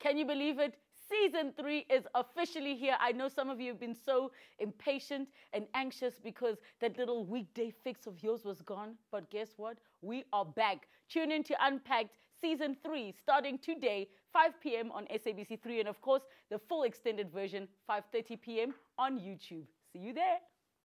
Can you believe it? Season three is officially here. I know some of you have been so impatient and anxious because that little weekday fix of yours was gone. But guess what? We are back. Tune in to Unpacked Season 3 starting today, 5 p.m. on SABC3 and of course the full extended version 5:30 p.m. on YouTube. See you there.